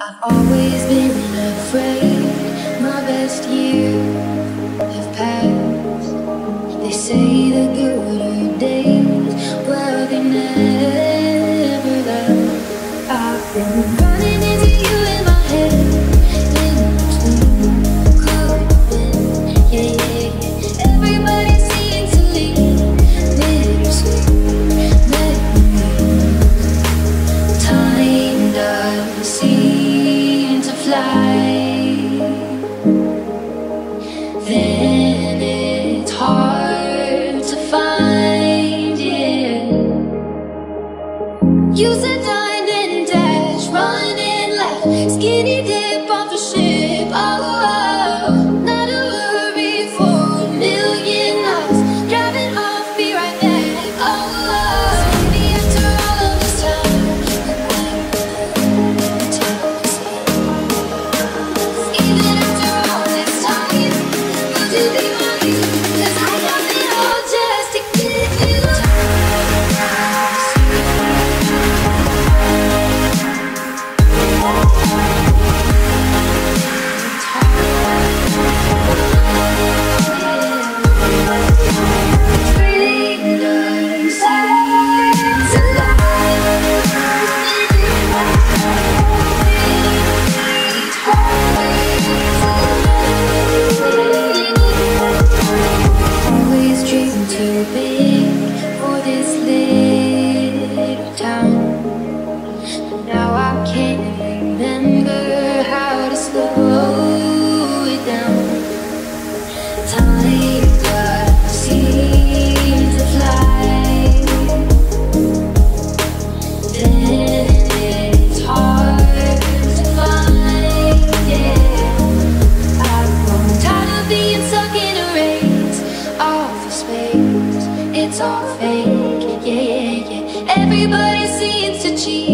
I've always been afraid my best years have passed. They say the gooder Everybody seems to cheat.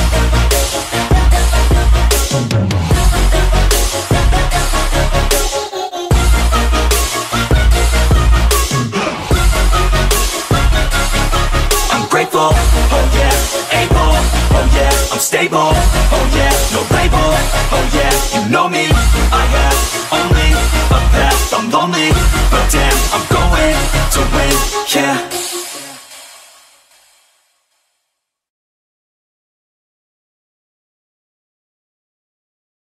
know me